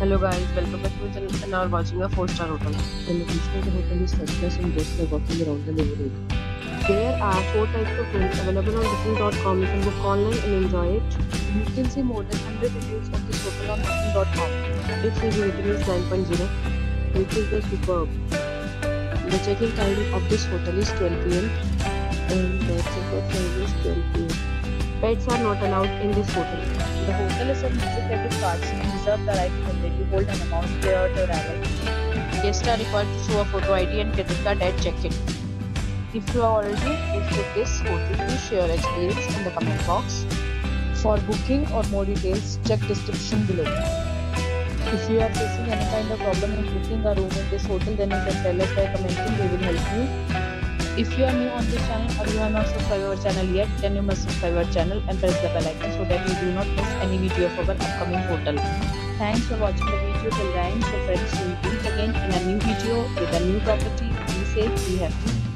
Hello guys, welcome back to my channel and we're watching a 4-star hotel. The location of the hotel is first class and guests are walking around the neighborhood. There are 4 types of rooms available on booking.com. You can book online and enjoy it. You can see more than 100 reviews of this hotel on booking.com. Its review rating is 9.0 which is the superb. The check-in time of this hotel is 12 pm and the check-out time is 12 pm. Pets are not allowed in this hotel. The hotel is a music credit cards and reserve the right to temporarily hold an amount prior to arrival. Guests are required to show a photo ID and credit card at check-in. If you have already visited this hotel, please share your experience in the comment box. For booking or more details, check description below. If you are facing any kind of problem in booking a room in this hotel, then you can tell us by commenting. We will help you. If you are new on this channel or you have not subscribed our channel yet, then you must subscribe our channel and press the bell icon so that you do not miss any video of our upcoming hotel. Thanks for watching the video till the end. So friends, we meet again in a new video with a new property. Be safe, be happy.